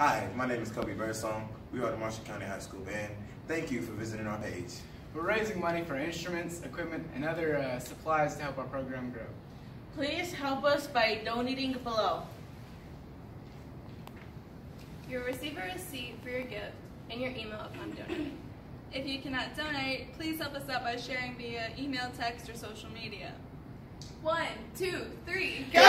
Hi, my name is Kobe Birdsong. We are the Marshall County High School Band. Thank you for visiting our page. We're raising money for instruments, equipment, and other uh, supplies to help our program grow. Please help us by donating below. You'll receive a receipt for your gift and your email upon donating. If you cannot donate, please help us out by sharing via email, text, or social media. One, two, three. Go